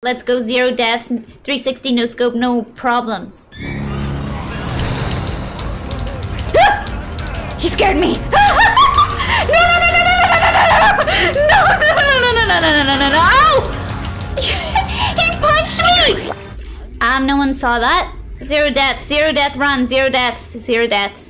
Let's go zero deaths, 360 no scope, no problems. he scared me. no, no, no, no, no, no, no, no, no, no, no, no, no, no, no, no, no, no, he punched me. Um, no one saw that. Zero deaths, zero death run, zero deaths, zero deaths.